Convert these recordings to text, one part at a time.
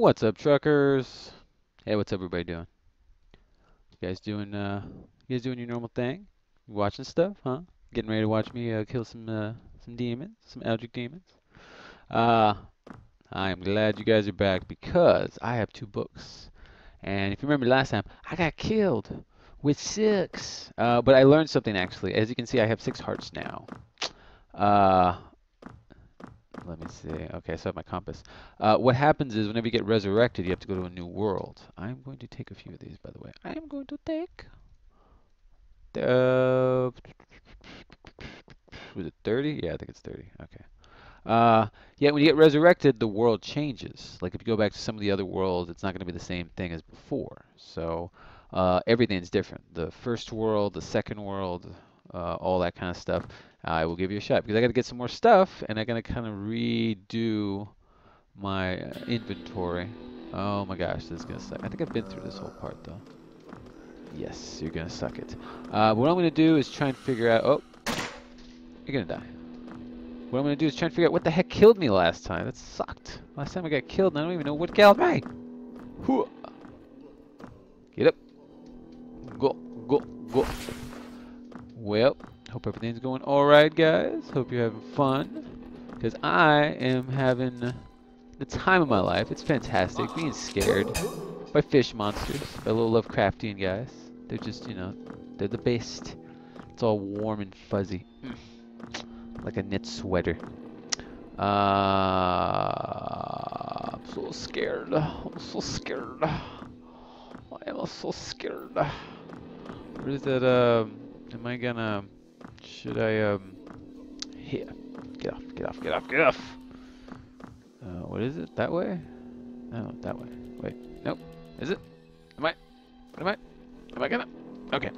What's up, truckers? Hey, what's everybody doing? You guys doing uh, you guys doing your normal thing? Watching stuff, huh? Getting ready to watch me uh, kill some uh, some demons, some Eldritch demons. Uh, I am glad you guys are back because I have two books. And if you remember last time, I got killed with six. Uh, but I learned something actually. As you can see, I have six hearts now. Uh, let me see. Okay, so I have my compass. Uh, what happens is whenever you get resurrected, you have to go to a new world. I'm going to take a few of these, by the way. I am going to take. Uh, was it 30? Yeah, I think it's 30. Okay. Uh, yeah, when you get resurrected, the world changes. Like if you go back to some of the other worlds, it's not going to be the same thing as before. So uh, everything's different. The first world, the second world, uh, all that kind of stuff. I will give you a shot because I got to get some more stuff and I got to kind of redo my uh, inventory. Oh my gosh, this is gonna suck. I think I've been through this whole part though. Yes, you're gonna suck it. Uh, what I'm gonna do is try and figure out. Oh, you're gonna die. What I'm gonna do is try and figure out what the heck killed me last time. That sucked. Last time I got killed, and I don't even know what killed me. Get up. Go, go, go. Well, hope everything's going alright, guys. Hope you're having fun. Because I am having the time of my life. It's fantastic. Being scared by fish monsters, by little Lovecraftian guys. They're just, you know, they're the best. It's all warm and fuzzy. Like a knit sweater. Uh, I'm so scared. I'm so scared. I am so scared. Where is that, um, am I gonna, should I, um, here. Get off, get off, get off, get off. Uh, what is it? That way? No, that way. Wait, nope. Is it? Am I? Am I? Am I gonna? Okay.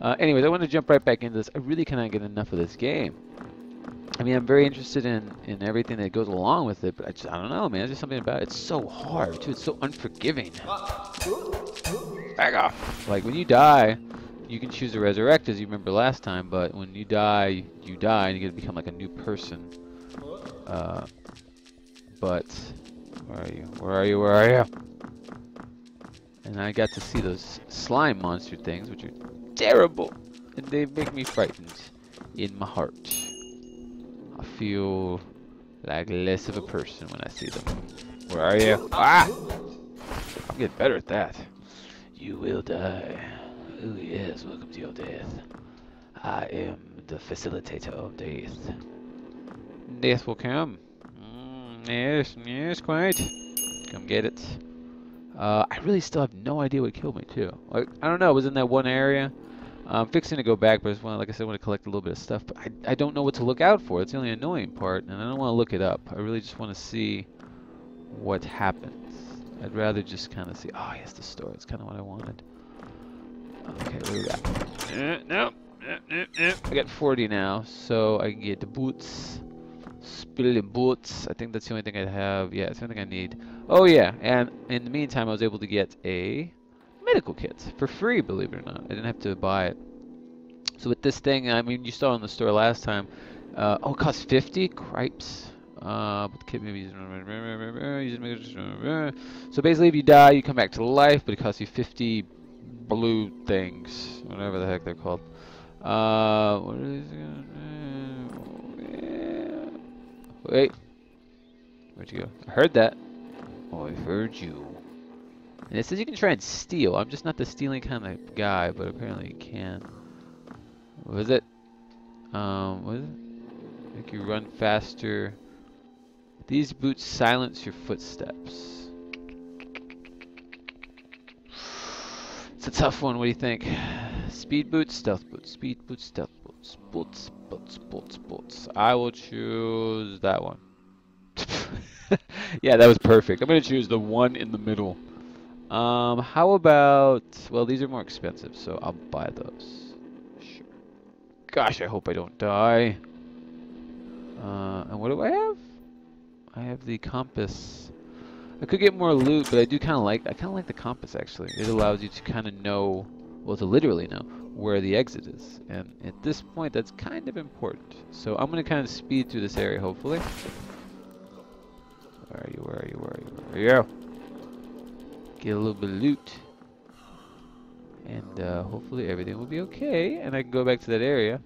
Uh, anyways, I want to jump right back into this. I really cannot get enough of this game. I mean, I'm very interested in, in everything that goes along with it, but I just, I don't know, man. There's just something about it. It's so hard, too. It's so unforgiving. Back off. Like, when you die, you can choose to resurrect, as you remember last time, but when you die, you die, and you get to become like a new person. Uh, but, where are you? Where are you? Where are you? And I got to see those slime monster things, which are terrible. And they make me frightened in my heart. I feel like less of a person when I see them. Where are you? Ah! I'll get better at that. You will die. Oh yes, welcome to your death. I am the facilitator of death. Death will come. Mm, yes, yes, quite. Come get it. Uh, I really still have no idea what killed me too. Like I don't know, it was in that one area. I'm fixing to go back, but I just want, like I said, I want to collect a little bit of stuff. But I, I don't know what to look out for. It's the only annoying part, and I don't want to look it up. I really just want to see what happens. I'd rather just kind of see. Oh, yes, the store. It's kind of what I wanted. What do we got? Uh, no, no, no, I got 40 now, so I can get the boots. Spilling boots. I think that's the only thing I have. Yeah, it's the only thing I need. Oh yeah, and in the meantime, I was able to get a medical kit for free, believe it or not. I didn't have to buy it. So with this thing, I mean, you saw in the store last time. Uh, oh, it costs 50? Cripes. Uh, but the kit maybe So basically, if you die, you come back to life, but it costs you 50 blue things. Whatever the heck they're called. Uh, what are these gonna Wait. Where'd you go? I heard that. Oh, I heard you. And it says you can try and steal. I'm just not the stealing kind of guy, but apparently you can. What is it? Um, what is it? Make you run faster. These boots silence your footsteps. It's a tough one. What do you think? Speed boots, stealth boots. Speed boots, stealth boots. Boots, boots, boots, boots. I will choose that one. yeah, that was perfect. I'm to choose the one in the middle. Um, how about, well, these are more expensive, so I'll buy those. Sure. Gosh, I hope I don't die. Uh, and what do I have? I have the compass. I could get more loot, but I do kind of like, I kind of like the compass, actually. It allows you to kind of know, well, to literally know where the exit is. And at this point, that's kind of important. So I'm going to kind of speed through this area, hopefully. Where are you? Where are you? Where are you? Where are you? Get a little bit of loot. And uh, hopefully everything will be okay. And I can go back to that area.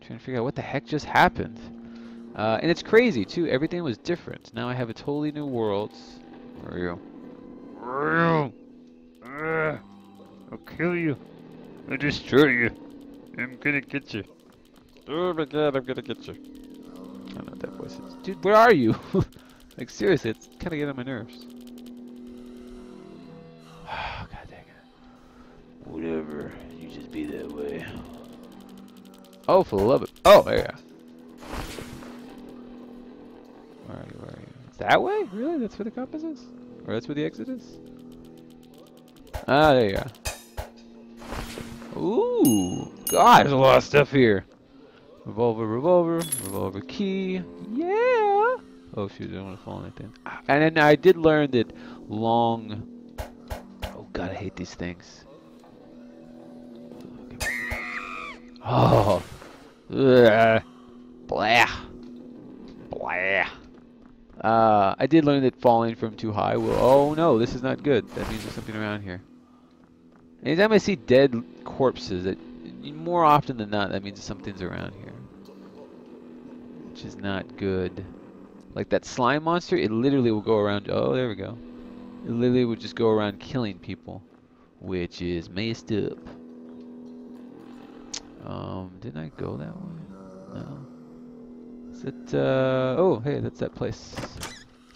Trying to figure out what the heck just happened. Uh, and it's crazy too. Everything was different. Now I have a totally new world. Where are you? Where are you? Uh, I'll kill you. I'll destroy you. I'm gonna get you. Oh my god, I'm gonna get you. I don't know what that voice is. Dude, where are you? like seriously, it's kind of getting on my nerves. Oh, god dang it. Whatever. You just be that way. Oh, for the love of it. Oh, there you are. Where are you? Where are you? That way? Really? That's where the compass is? Or that's where the exit is? Ah, there you are. Ooh, God, there's a lot of stuff here. Revolver, revolver, revolver key. Yeah. Oh shoot, I don't want to fall on anything. And then I did learn that long. Oh God, I hate these things. Oh. Blah. Blah. Uh, I did learn that falling from too high will. Oh no, this is not good. That means there's something around here. Anytime I see dead corpses, that more often than not, that means something's around here. Which is not good. Like that slime monster, it literally will go around. Oh, there we go. It literally would just go around killing people, which is messed up. Um, didn't I go that way? No. Is it? Uh, oh, hey, that's that place.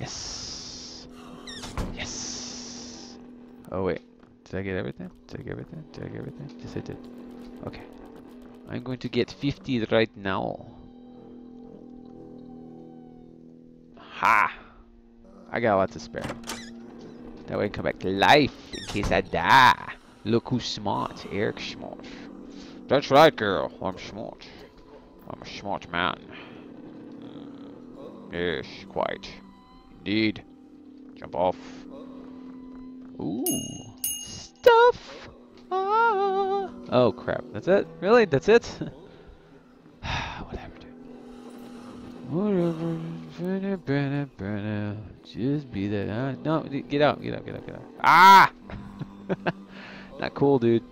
Yes. Yes. Oh wait. Did I get everything? Did I get everything? Did I get everything? Yes, I did. Okay. I'm going to get 50 right now. Ha! I got lots to spare. That way I can come back to life in case I die. Look who's smart. Eric Smart. That's right, girl. I'm smart. I'm a smart man. Yes, quite. Indeed. Jump off. Ooh stuff. Ah. Oh crap! That's it? Really? That's it? Whatever, dude. Whatever. Just be there. Uh, no, get out! Get out! Get out! Get out! Ah! Not cool, dude.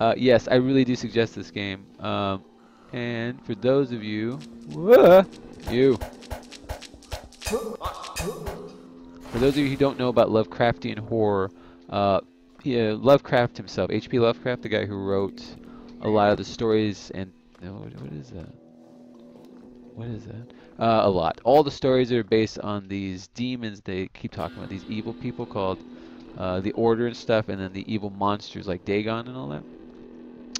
Uh, yes, I really do suggest this game. Um, and for those of you, whoa, you. For those of you who don't know about Lovecraftian horror, uh, yeah, Lovecraft himself, H.P. Lovecraft, the guy who wrote a lot of the stories and no, what is that? What is that? Uh, a lot. All the stories are based on these demons they keep talking about, these evil people called uh, the Order and stuff, and then the evil monsters like Dagon and all that.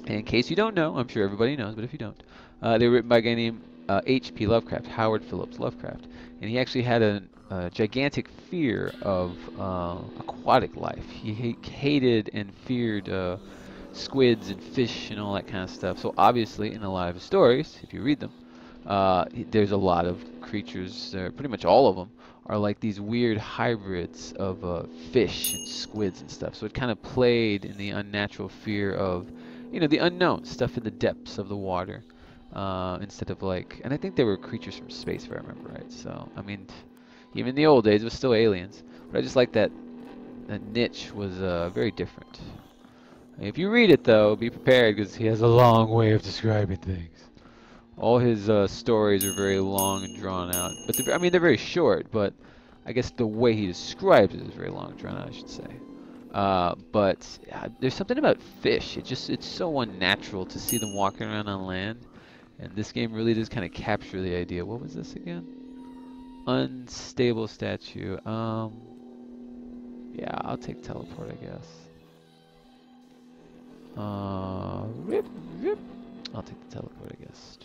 And in case you don't know, I'm sure everybody knows, but if you don't, uh, they were written by a guy named uh, H.P. Lovecraft, Howard Phillips Lovecraft, and he actually had a, a gigantic fear of uh, aquatic life. He ha hated and feared uh, squids and fish and all that kind of stuff. So obviously, in a lot of his stories, if you read them, uh, there's a lot of creatures. Uh, pretty much all of them are like these weird hybrids of uh, fish and squids and stuff. So it kind of played in the unnatural fear of, you know, the unknown stuff in the depths of the water. Uh, instead of like, and I think they were creatures from space if I remember right. So I mean, even in the old days, it was still aliens. But I just like that that niche was uh, very different. If you read it though, be prepared because he has a long way of describing things. All his uh, stories are very long and drawn out. But I mean, they're very short. But I guess the way he describes it is very long drawn out, I should say. Uh, but uh, there's something about fish. It just it's so unnatural to see them walking around on land. And this game really does kind of capture the idea. What was this again? Unstable statue. Um, yeah, I'll take teleport, I guess. Uh, rip, rip. I'll take the teleport, I guess.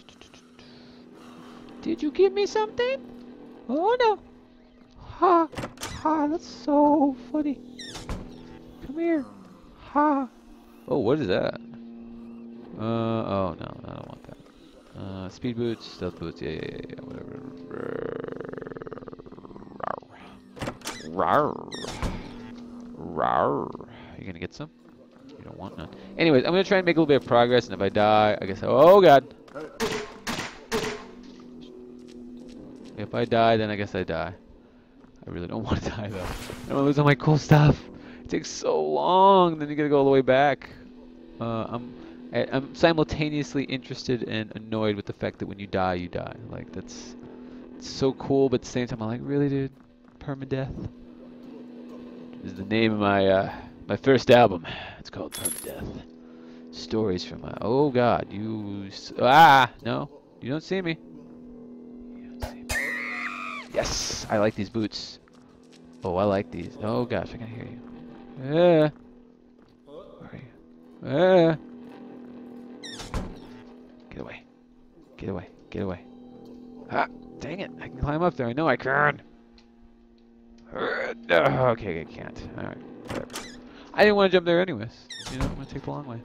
Did you give me something? Oh no! Ha! Ha! That's so funny. Come here. Ha! Oh, what is that? Uh, oh no, that. Uh, speed boots, stealth boots, yeah, yeah, yeah, whatever. Rawr. Rawr. You gonna get some? You don't want none. Anyways, I'm gonna try and make a little bit of progress, and if I die, I guess. Oh god. If I die, then I guess I die. I really don't want to die though. I don't want to lose all my cool stuff. It takes so long. Then you gotta go all the way back. Uh, I'm I'm simultaneously interested and annoyed with the fact that when you die, you die. Like that's so cool, but at the same time, I'm like, really, dude? Permadeath is the name of my uh, my first album. It's called Permadeath. Stories from my. Oh God, you. Ah, no, you don't see me. You don't see me. Yes, I like these boots. Oh, I like these. Oh gosh, I can hear you. Yeah. Where are you? Yeah. Get away. Get away. Get away. Ah, dang it. I can climb up there. I know I can. No, okay, I can't. Alright. I didn't want to jump there anyways. You know, I'm going to take the long way.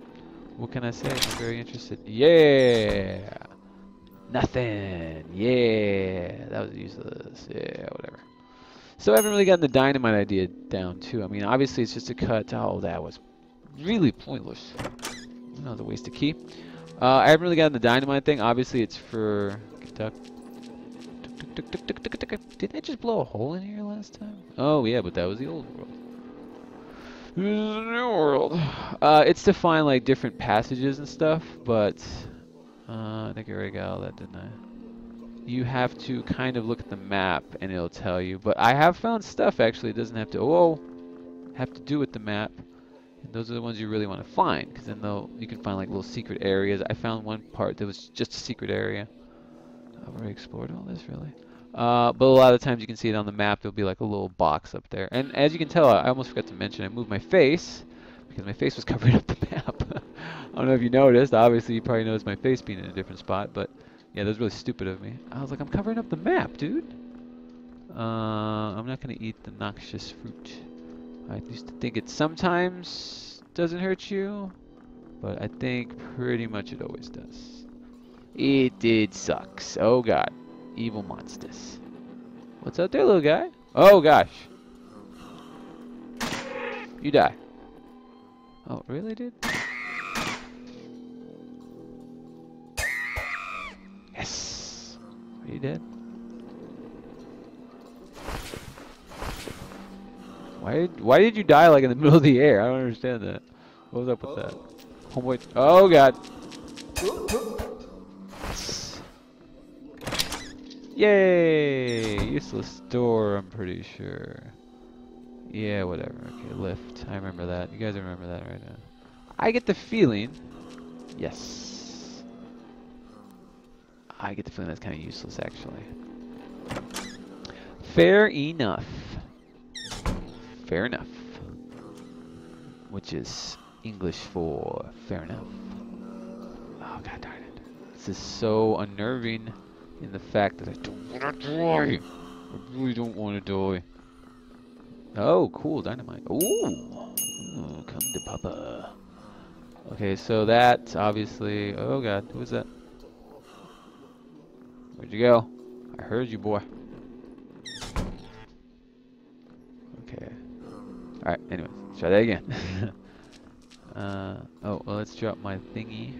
What can I say? I'm very interested. Yeah! Nothing. Yeah. That was useless. Yeah, whatever. So I haven't really gotten the dynamite idea down too. I mean, obviously it's just a cut. Oh, that was really pointless. That was a waste of key. Uh, I haven't really gotten the dynamite thing. Obviously it's for... Duck. Didn't I just blow a hole in here last time? Oh yeah, but that was the old world. This is the new world. Uh, it's to find like different passages and stuff, but uh, I think I already got all that, didn't I? You have to kind of look at the map and it'll tell you. But I have found stuff actually. It doesn't have to. Oh, have to do with the map. And those are the ones you really want to find, because then you can find like little secret areas. I found one part that was just a secret area. I've already explored all this really. Uh, but a lot of times you can see it on the map. There'll be like a little box up there. And as you can tell, I almost forgot to mention, I moved my face because my face was covering up the map. I don't know if you noticed. Obviously, you probably noticed my face being in a different spot. But yeah, that was really stupid of me. I was like, I'm covering up the map, dude. Uh, I'm not going to eat the noxious fruit. I used to think it sometimes doesn't hurt you. But I think pretty much it always does. It did sucks. Oh god. Evil monsters. What's up there, little guy? Oh, gosh. You die. Oh, really, dude? Yes. Are you dead? Why did, why did you die like in the middle of the air? I don't understand that. What was up with that? Homeboy. Oh, God. Yay! Useless door, I'm pretty sure. Yeah, whatever. Okay, lift. I remember that. You guys remember that right now. I get the feeling... Yes. I get the feeling that's kind of useless, actually. Fair enough. Fair enough. Which is English for fair enough. Oh, god darn it. This is so unnerving in the fact that I don't want to die. I really don't want to die. Oh, cool, dynamite. Ooh. Ooh, come to Papa. Okay, so that, obviously... Oh, God, who was that? Where'd you go? I heard you, boy. Okay. Alright, anyway, try that again. uh, oh, well, let's drop my thingy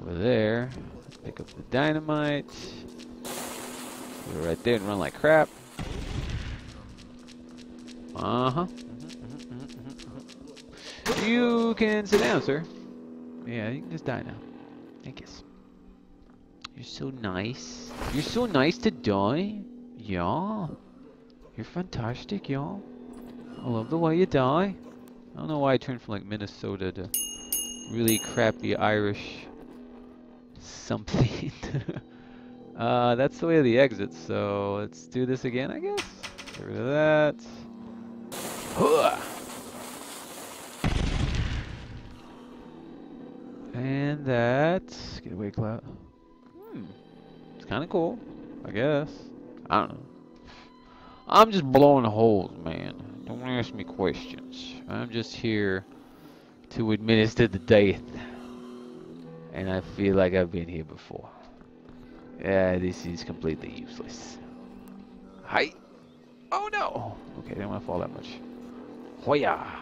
over there. Let's Pick up the dynamite. Go right there and run like crap. Uh-huh. You can sit down, sir. Yeah, you can just die now. I guess. You're so nice. You're so nice to die. Yeah. You're fantastic, y'all. I love the way you die. I don't know why I turned from like Minnesota to really crappy Irish something. uh, that's the way of the exit, so let's do this again, I guess. Get rid of that. And that. Get away, Cloud. Hmm. It's kind of cool, I guess. I don't know. I'm just blowing holes, man. Don't ask me questions. I'm just here to administer the death and I feel like I've been here before. Yeah, this is completely useless. Hi! Oh no! Okay, I didn't want to fall that much. Hoya!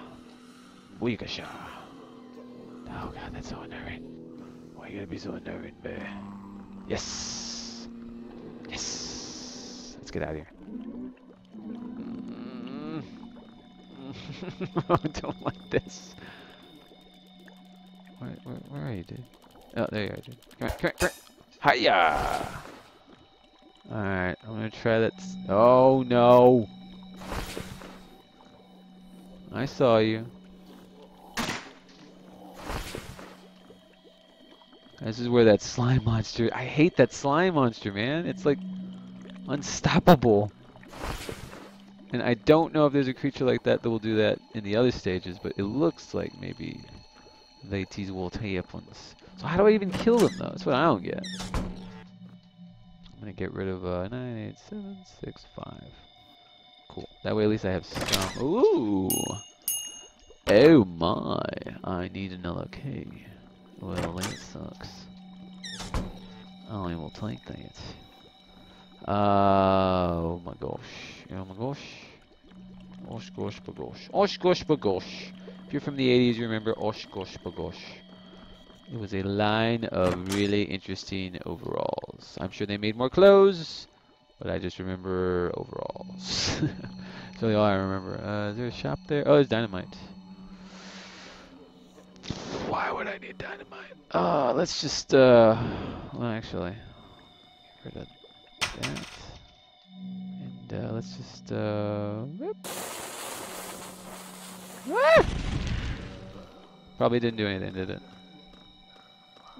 Booyakasha! Oh god, that's so unnerving. Why you gotta be so unnerving, bear? Yes! Yes! Let's get out of here. I don't like this. Where, where, where are you, dude? Oh, there you are, dude. Come on, come on, come on. Hiya! Alright, I'm gonna try that. Oh no! I saw you. This is where that slime monster. I hate that slime monster, man. It's like unstoppable. And I don't know if there's a creature like that that will do that in the other stages, but it looks like maybe they tease will. So how do I even kill them though? That's what I don't get. I'm gonna get rid of uh, 98765. Cool. That way at least I have some. Ooh! Oh my! I need another key. Well, that sucks. I will take that. Uh, oh my gosh. Oh my gosh. OshKosh B'gosh. Osh gosh bagosh. If you're from the 80s, you remember OshKosh B'gosh. It was a line of really interesting overalls. I'm sure they made more clothes, but I just remember overalls. Really all I remember. Uh, is there a shop there? Oh, there's dynamite. Why would I need dynamite? Uh, let's just, uh, well, actually, get rid of that. And, uh, let's just, uh, ah! Probably didn't do anything, did it?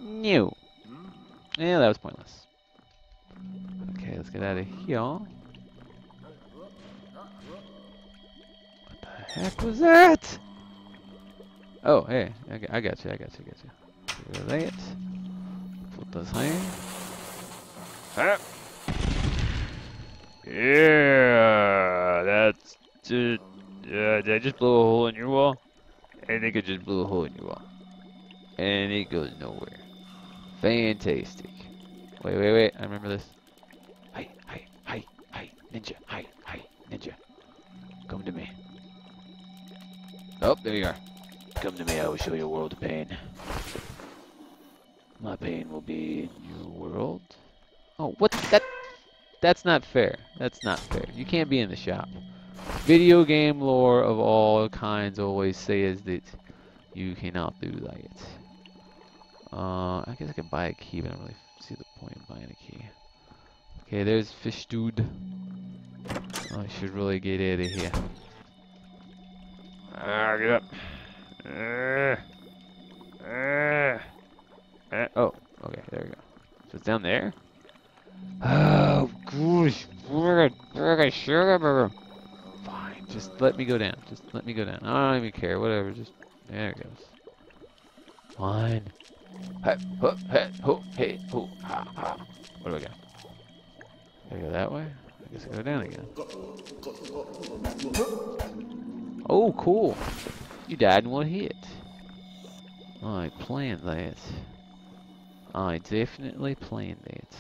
No. Yeah, that was pointless. Okay, let's get out of here. What the heck was that? Oh, hey, I, got, I got you, I got you, I got you. Put this here. Ah. Yeah, that's just, uh, did I just blow a hole in your wall? I think I just blew a hole in your wall. And it goes nowhere. Fantastic. Wait, wait, wait, I remember this. Hi, hi, hi, hi, ninja, hi, hi, ninja. Come to me. Oh, there you are. Come to me, I will show you a world of pain. My pain will be in your world. Oh, what? That? That's not fair. That's not fair. You can't be in the shop. Video game lore of all kinds always says that you cannot do that. Uh, I guess I can buy a key, but I don't really see the point in buying a key. Okay, there's fish dude. Oh, I should really get out of here. Ah, get up. Uh, uh, uh, oh, okay, there we go. So it's down there? Oh, gosh. Fine, just let me go down. Just let me go down. I don't even care, whatever, just... There it goes. Fine. What do I got? Gotta go that way? I guess I go down again. Oh, cool. You died in one hit. I planned that. I definitely planned that.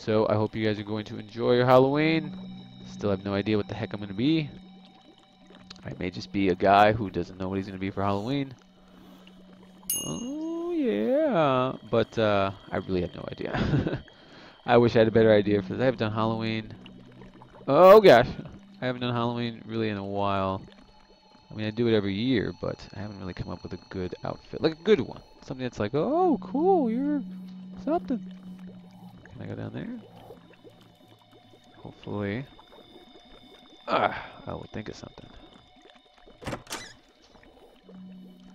So, I hope you guys are going to enjoy your Halloween. Still have no idea what the heck I'm going to be. I may just be a guy who doesn't know what he's going to be for Halloween. Oh, yeah. But, uh, I really have no idea. I wish I had a better idea for this. I haven't done Halloween. Oh, gosh. I haven't done Halloween really in a while. I mean, I do it every year, but I haven't really come up with a good outfit. Like a good one. Something that's like, oh, cool, you're something. Can I go down there? Hopefully. Ah, I will think of something.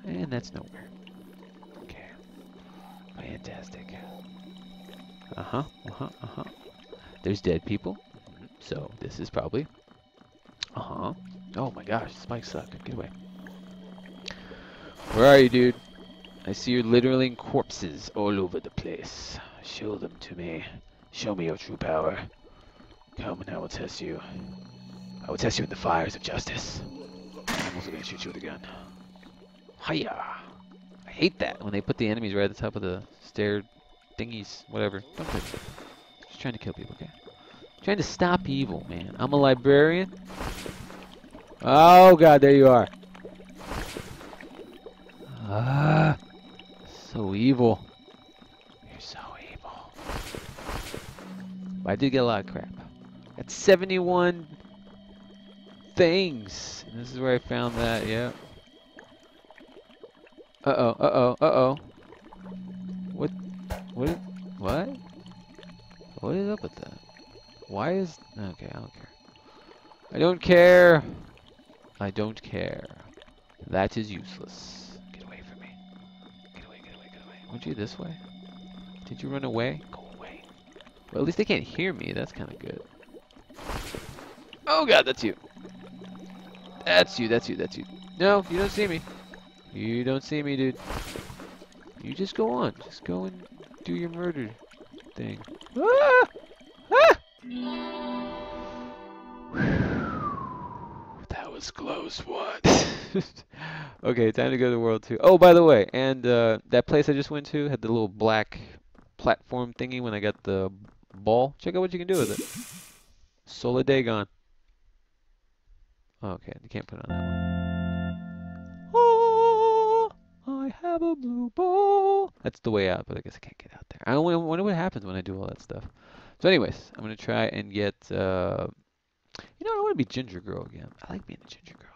And that's nowhere. Okay. Fantastic. Uh-huh, uh-huh, uh-huh. There's dead people. So this is probably uh-huh. Oh my gosh, spikes suck. Get away. Where are you, dude? I see you're literally in corpses all over the place. Show them to me. Show me your true power. Come and I will test you. I will test you in the fires of justice. I'm also gonna shoot you with a gun. Hiya! I hate that when they put the enemies right at the top of the stair thingies, whatever. Don't touch it. Just trying to kill people, okay? Trying to stop evil, man. I'm a librarian. Oh god, there you are. Ah, so evil. You're so evil. But I did get a lot of crap. Got 71 things. And this is where I found that, yeah. Uh-oh, uh-oh, uh-oh. What, what, what? What is up with that? Why is, okay, I don't care. I don't care. I don't care. That is useless. Get away from me. Get away, get away, get away. Weren't you this way? Did you run away? Well, at least they can't hear me. That's kind of good. Oh god, that's you. That's you, that's you, that's you. No, you don't see me. You don't see me, dude. You just go on. Just go and do your murder thing. Ah! Ah! that was close, what? okay, time to go to World 2. Oh, by the way, and uh, that place I just went to had the little black platform thingy when I got the ball. Check out what you can do with it. Solar Dagon. Okay, you can't put it on that one. Oh, I have a blue ball. That's the way out, but I guess I can't get out there. I wonder what happens when I do all that stuff. So, anyways, I'm gonna try and get. Uh, you know, I want to be Ginger Girl again. I like being a Ginger Girl.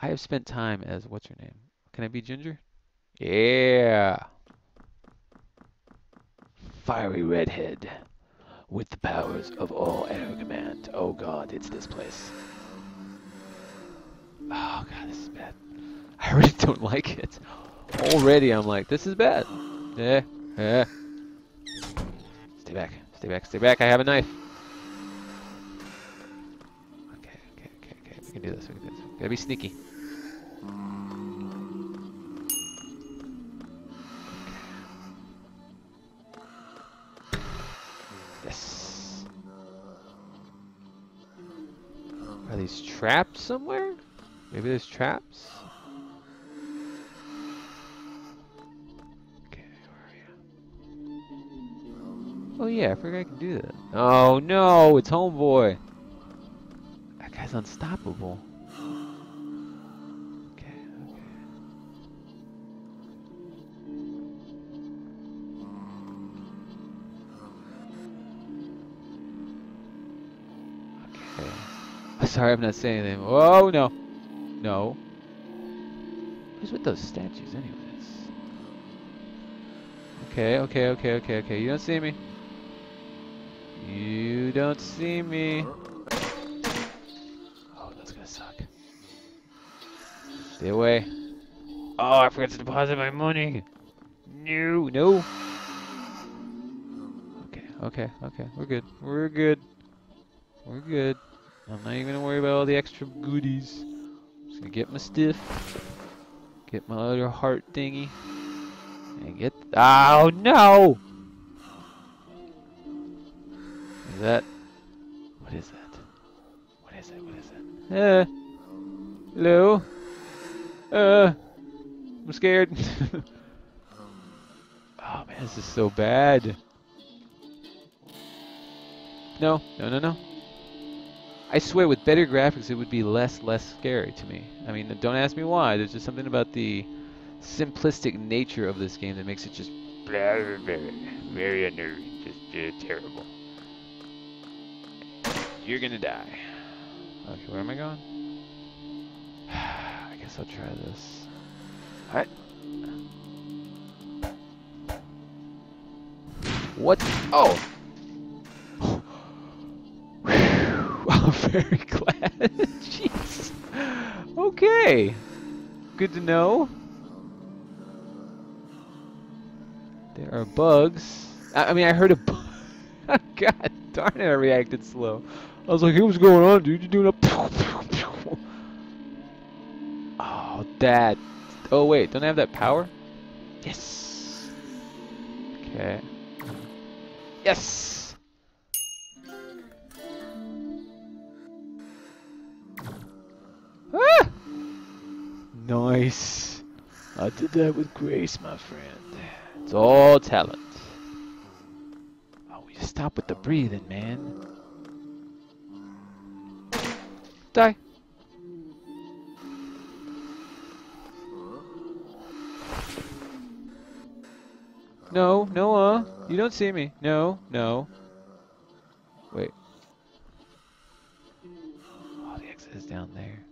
I have spent time as what's her name? Can I be Ginger? Yeah. Fiery redhead with the powers of all air command. Oh god, it's this place. Oh god, this is bad. I already don't like it. Already I'm like, this is bad. Yeah, yeah. Stay back, stay back, stay back. I have a knife. Okay, okay, okay, okay. We can do this, we can do this. Gotta be sneaky. Trapped somewhere? Maybe there's traps? Oh yeah, I forgot I can do that. Oh no, it's Homeboy! That guy's unstoppable. Sorry, I'm not saying anything. Oh no, no. Who's with those statues, anyways? Okay, okay, okay, okay, okay. You don't see me. You don't see me. Oh, that's gonna suck. Stay away. Oh, I forgot to deposit my money. No, no. Okay, okay, okay. We're good. We're good. We're good. I'm not even gonna worry about all the extra goodies. Just gonna get my stiff. Get my other heart thingy. And get. Oh no! Is that. What is that? What is it? What is it? Uh. Hello? Uh. I'm scared. oh man, this is so bad. No, no, no, no. I swear, with better graphics, it would be less, less scary to me. I mean, don't ask me why. There's just something about the simplistic nature of this game that makes it just very, very, very unnerving. Just uh, terrible. You're gonna die. Okay, where am I going? I guess I'll try this. Alright. What? Oh! Very glad. Jeez. Okay. Good to know. There are bugs. I, I mean, I heard a bug. God darn it, I reacted slow. I was like, hey, what's going on, dude? You're doing a... Oh, that... Oh, wait, don't I have that power? Yes! Okay. Yes! Nice. I did that with grace, my friend. It's all talent. Oh, we just stop with the breathing, man. Die. No, Noah. You don't see me. No, no. Wait. Oh, the exit is down there.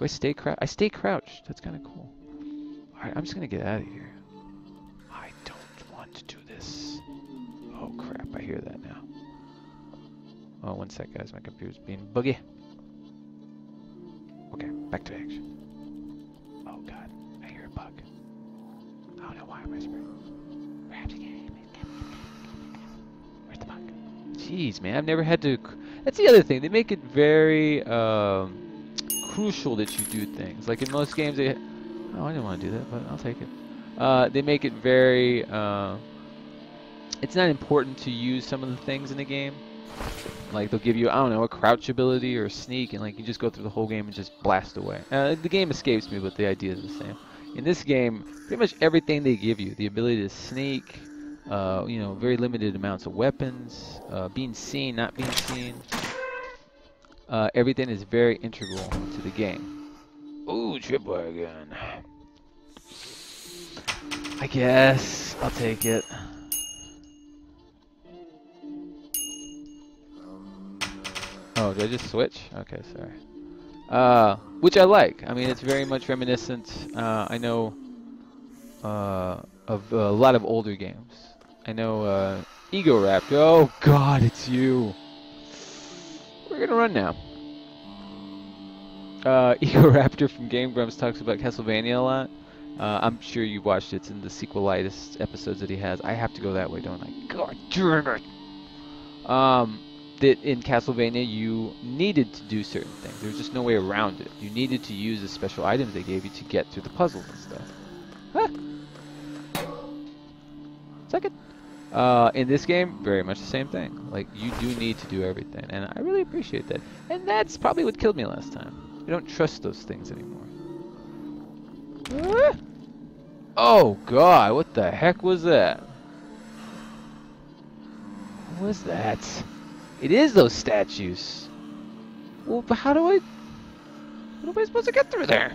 Do I stay crouched? I stay crouched. That's kind of cool. Alright, I'm just gonna get out of here. I don't want to do this. Oh crap, I hear that now. Oh, one sec guys, my computer's being buggy. Okay, back to action. Oh god, I hear a bug. I don't know why I'm whispering. Perhaps again. Where's the bug? Jeez, man, I've never had to... That's the other thing, they make it very, um, crucial that you do things. Like in most games, they... Oh, I didn't want to do that, but I'll take it. Uh, they make it very, uh, it's not important to use some of the things in the game. Like they'll give you, I don't know, a crouch ability or a sneak, and like you just go through the whole game and just blast away. Uh, the game escapes me, but the idea is the same. In this game, pretty much everything they give you, the ability to sneak, uh, you know, very limited amounts of weapons, uh, being seen, not being seen, uh, everything is very integral to the game. Ooh, tripwire I guess I'll take it. Oh, did I just switch? Okay, sorry. Uh, which I like. I mean, it's very much reminiscent. Uh, I know uh, of a lot of older games. I know uh, Egoraptor. Oh God, it's you. We're gonna run now. Uh, Egoraptor from Game Grumps talks about Castlevania a lot. Uh, I'm sure you've watched it. It's in the sequelitis episodes that he has. I have to go that way, don't I? God damn it! Um, that in Castlevania you needed to do certain things. There was just no way around it. You needed to use the special items they gave you to get through the puzzles and stuff. Huh. Second. Uh, in this game, very much the same thing. Like, you do need to do everything, and I really appreciate that. And that's probably what killed me last time. I don't trust those things anymore. Oh god, what the heck was that? What was that? It is those statues. Well, but how do I... How am I supposed to get through there?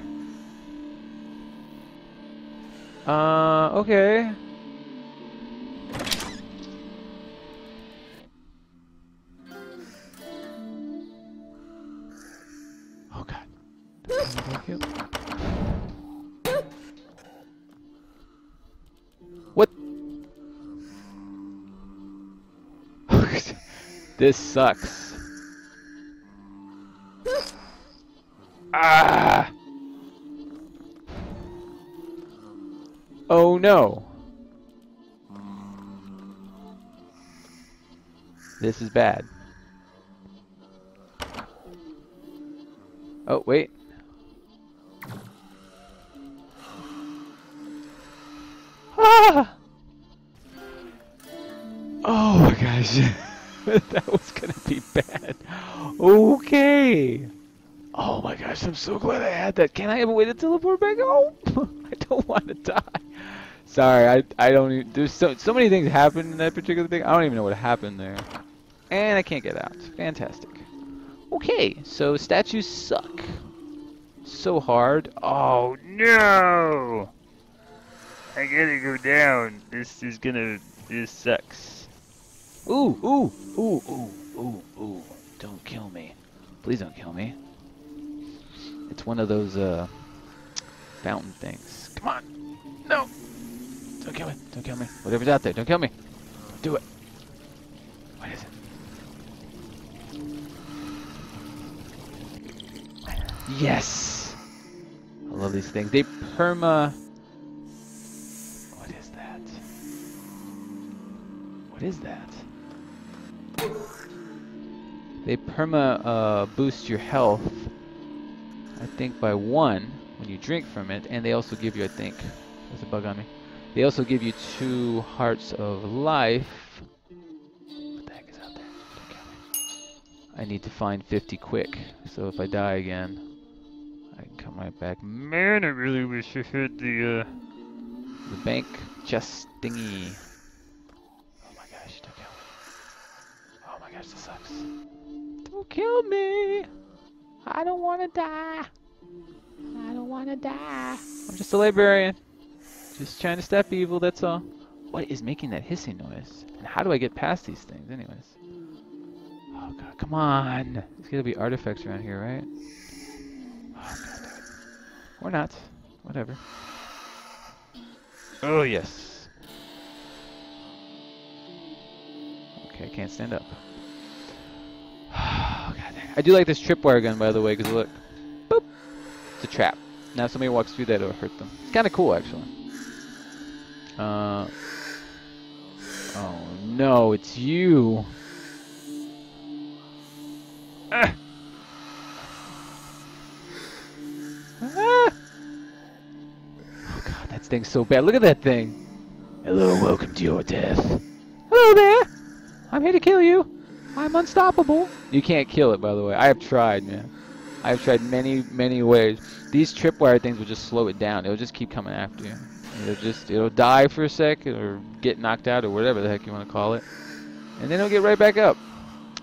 Uh, okay. This sucks. ah! Oh no. This is bad. Oh, wait. Ah! Oh my gosh. that was gonna be bad. Okay. Oh my gosh, I'm so glad I had that. Can I have a way to teleport back home? I don't want to die. Sorry, I I don't even, there's so so many things happen in that particular thing. I don't even know what happened there. And I can't get out. Fantastic. Okay, so statues suck. So hard. Oh no! I gotta go down. This is gonna. This sucks. Ooh, ooh, ooh, ooh, ooh, ooh. Don't kill me. Please don't kill me. It's one of those, uh. fountain things. Come on! No! Don't kill me. Don't kill me. Whatever's out there, don't kill me. Do it. What is it? Yes! I love these things. They perma... What is that? What is that? They perma uh, boost your health, I think by one when you drink from it, and they also give you, I think, there's a bug on me. They also give you two hearts of life. What the heck is out there? I need to find 50 quick, so if I die again, I can come right back. Man, I really wish I had the, uh, the bank chest thingy. Kill me! I don't want to die. I don't want to die. I'm just a librarian. Just trying to stop evil, that's all. What is making that hissing noise? And how do I get past these things, anyways? Oh god, come on. There's gotta be artifacts around here, right? Oh, god, or not. Whatever. Oh yes. Okay, I can't stand up. I do like this tripwire gun, by the way, because look. Boop. It's a trap. Now somebody walks through that, it'll hurt them. It's kind of cool, actually. Uh. Oh no, it's you. Ah. Ah. Oh god, that stinks so bad. Look at that thing. Hello, welcome to your death. Hello there. I'm here to kill you. I'm unstoppable. You can't kill it, by the way. I have tried, man. I have tried many, many ways. These tripwire things will just slow it down. It'll just keep coming after you. It'll just, it'll die for a second or get knocked out or whatever the heck you want to call it. And then it'll get right back up.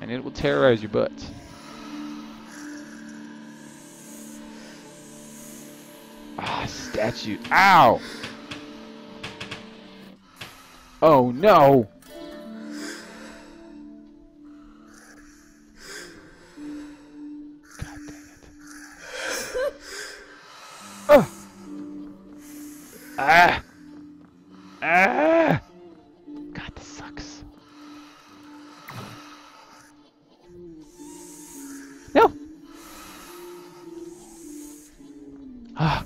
And it will terrorize your butt. Ah, statue. Ow! Oh no! Ah! Ah! God, this sucks. No! Ah!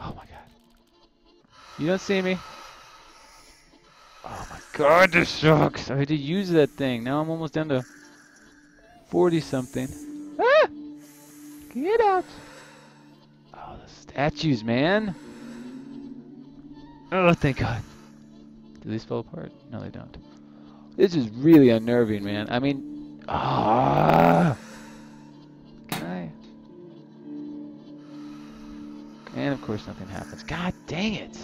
Oh my god. You don't see me? Oh my god, this sucks! I had to use that thing. Now I'm almost down to 40 something. Get out! Oh, the statues, man! Oh, thank god. Do these fall apart? No, they don't. This is really unnerving, man. I mean, ah! Can I? And of course nothing happens. God dang it!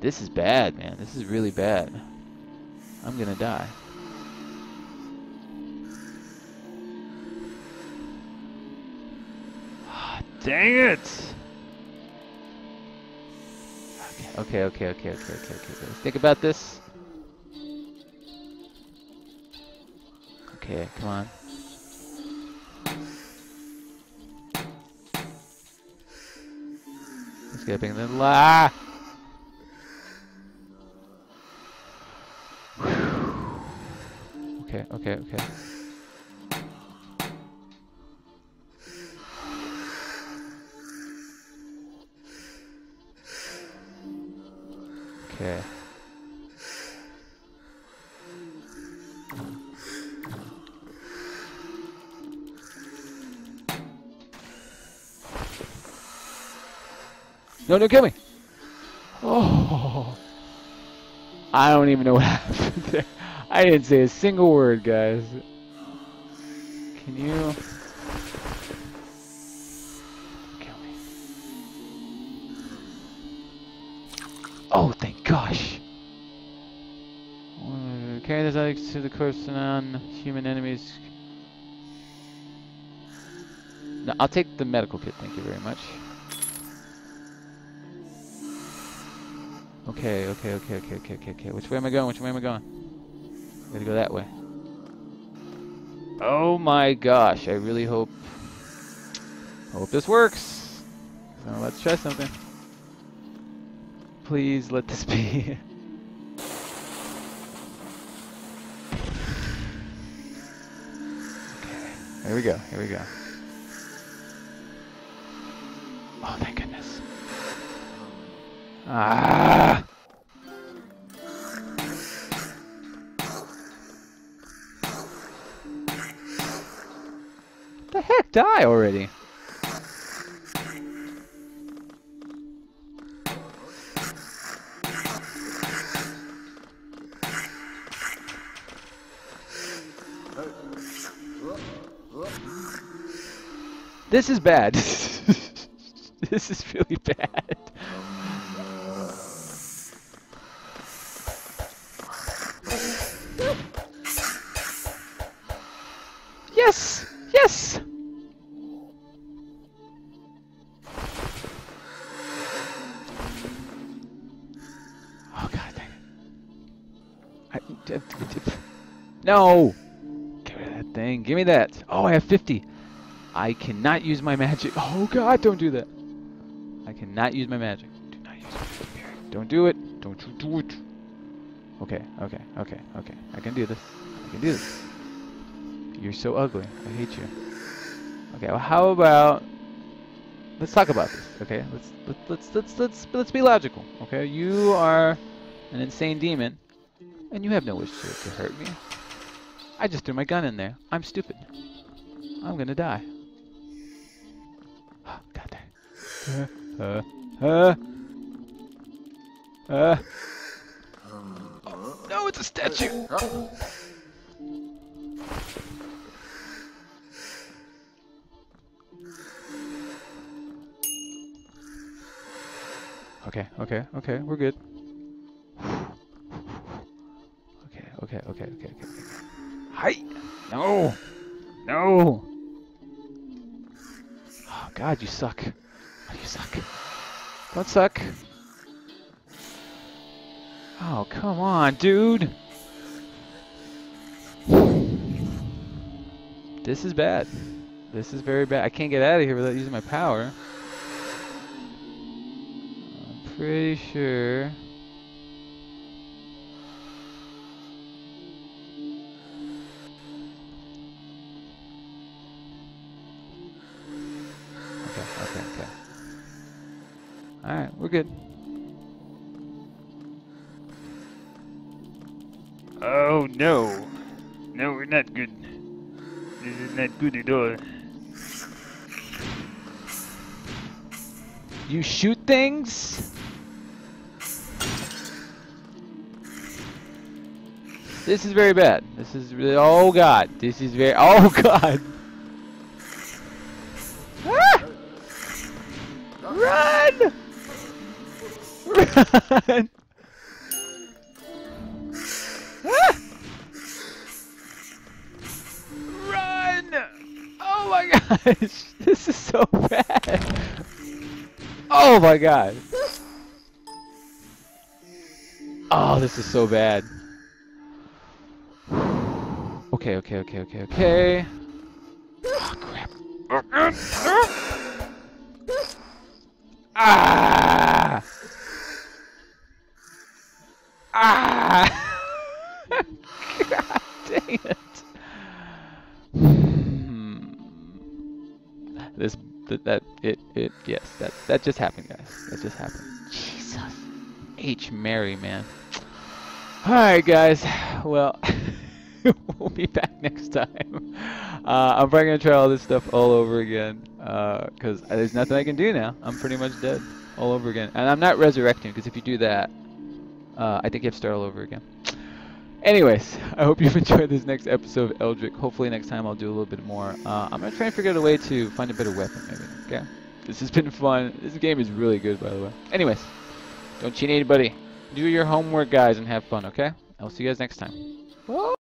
This is bad, man. This is really bad. I'm gonna die. Dang it! Okay, okay, okay, okay, okay, okay, okay. Think about this. Okay, come on. Big the la. Ah! Okay, okay, okay. Okay. No, don't kill me. Oh. I don't even know what happened there. I didn't say a single word, guys. Can you To the course on human enemies. No, I'll take the medical kit, thank you very much. Okay, okay, okay, okay, okay, okay, okay. Which way am I going? Which way am I going? Gotta go that way. Oh my gosh, I really hope hope this works. So let's try something. Please let this be. Here we go, here we go. Oh, thank goodness. Ah! the heck? Die already. This is bad. this is really bad. Yes! Yes! Oh god dang it. I, No! Give me that thing. Give me that. Oh, I have 50. I cannot use my magic. Oh god, don't do that. I cannot use my magic. Do not use. Don't do it. Don't you do it. Okay, okay, okay, okay. I can do this. I can do this. You're so ugly. I hate you. Okay, well how about let's talk about this, okay? Let's let's let's let's let's let's be logical, okay? You are an insane demon and you have no wish to, to hurt me. I just threw my gun in there. I'm stupid. I'm gonna die. Uh, uh, uh. Oh, no, it's a statue. Okay, okay, okay, we're good. Okay, okay, okay, okay, okay. Hi! No! No! Oh god, you suck. Don't suck. Oh, come on, dude! This is bad. This is very bad. I can't get out of here without using my power. I'm pretty sure... Alright, we're good. Oh no. No, we're not good. This is not good at all. You shoot things? This is very bad. This is really, oh god. This is very, oh god. Run! Oh my gosh, this is so bad. Oh my god. Oh, this is so bad. Okay, okay, okay, okay, okay. Oh, crap. Ah! God dang it. Hmm. This, that, that, it, it, yes, that, that just happened, guys. That just happened. Jesus. H. Mary, man. Alright, guys. Well, we'll be back next time. Uh, I'm probably to try all this stuff all over again. Because uh, there's nothing I can do now. I'm pretty much dead all over again. And I'm not resurrecting, because if you do that, uh, I think you have to start all over again. Anyways, I hope you've enjoyed this next episode of Eldritch. Hopefully next time I'll do a little bit more. Uh, I'm going to try and figure out a way to find a better weapon, maybe. Okay? This has been fun. This game is really good, by the way. Anyways, don't cheat anybody. Do your homework, guys, and have fun, okay? I'll see you guys next time. Bye.